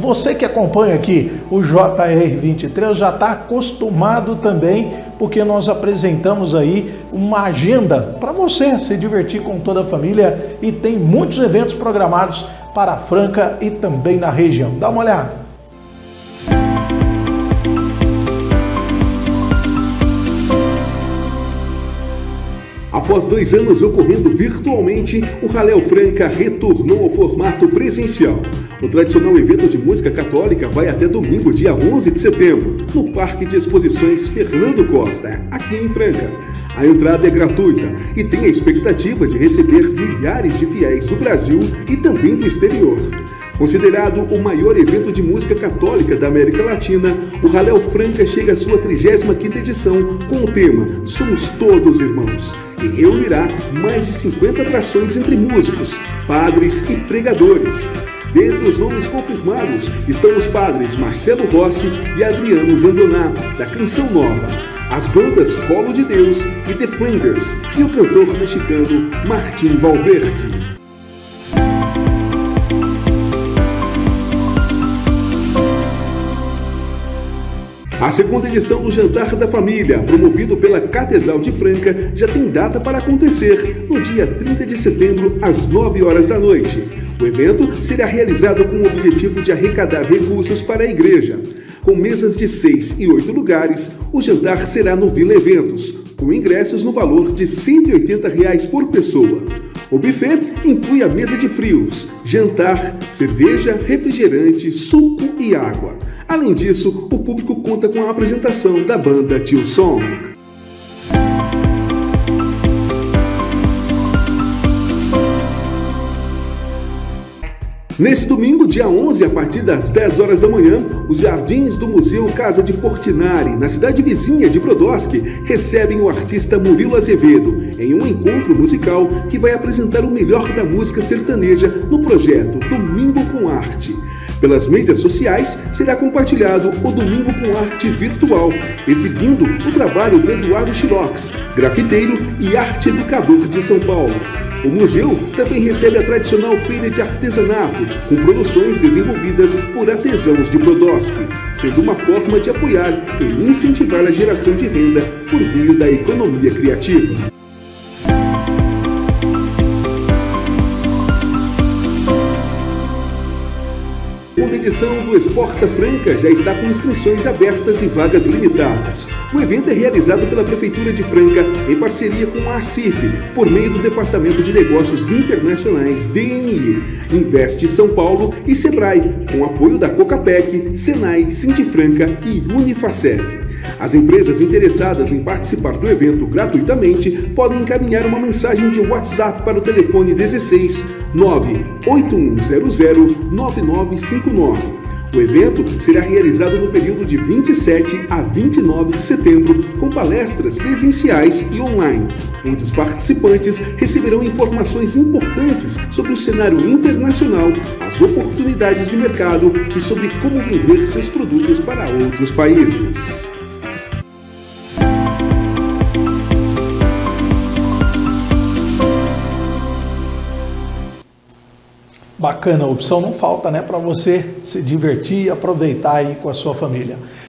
Você que acompanha aqui o JR23 já está acostumado também, porque nós apresentamos aí uma agenda para você se divertir com toda a família e tem muitos eventos programados para Franca e também na região. Dá uma olhada. Após dois anos ocorrendo virtualmente, o Raléu Franca retornou ao formato presencial. O tradicional evento de música católica vai até domingo, dia 11 de setembro, no Parque de Exposições Fernando Costa, aqui em Franca. A entrada é gratuita e tem a expectativa de receber milhares de fiéis do Brasil e também do exterior. Considerado o maior evento de música católica da América Latina, o Raléu Franca chega à sua 35ª edição com o tema Somos Todos Irmãos reunirá mais de 50 atrações entre músicos, padres e pregadores. Dentre os nomes confirmados estão os padres Marcelo Rossi e Adriano Zandoná, da Canção Nova, as bandas Colo de Deus e The Flinders e o cantor mexicano Martim Valverde. A segunda edição do Jantar da Família, promovido pela Catedral de Franca, já tem data para acontecer no dia 30 de setembro, às 9 horas da noite. O evento será realizado com o objetivo de arrecadar recursos para a igreja. Com mesas de 6 e 8 lugares, o jantar será no Vila Eventos, com ingressos no valor de 180 reais por pessoa. O buffet inclui a mesa de frios, jantar, cerveja, refrigerante, suco e água. Além disso, o público conta com a apresentação da banda Tio Song. Nesse domingo, dia 11, a partir das 10 horas da manhã, os jardins do Museu Casa de Portinari, na cidade vizinha de Brodowski, recebem o artista Murilo Azevedo em um encontro musical que vai apresentar o melhor da música sertaneja no projeto Domingo com Arte. Pelas mídias sociais, será compartilhado o Domingo com Arte Virtual, exibindo o trabalho do Eduardo Chirox, grafiteiro e arte educador de São Paulo. O museu também recebe a tradicional feira de artesanato, com produções desenvolvidas por artesãos de Brodowski, sendo uma forma de apoiar e incentivar a geração de renda por meio da economia criativa. Segunda edição do Esporta Franca já está com inscrições abertas e vagas limitadas. O evento é realizado pela Prefeitura de Franca em parceria com a ACIF, por meio do Departamento de Negócios Internacionais DNI, Investe São Paulo e Sebrae, com apoio da Cocapec, Senai, Franca e Unifacef. As empresas interessadas em participar do evento gratuitamente podem encaminhar uma mensagem de WhatsApp para o telefone 16 98100 9959. O evento será realizado no período de 27 a 29 de setembro, com palestras presenciais e online, onde os participantes receberão informações importantes sobre o cenário internacional, as oportunidades de mercado e sobre como vender seus produtos para outros países. Bacana, opção não falta, né, para você se divertir e aproveitar aí com a sua família.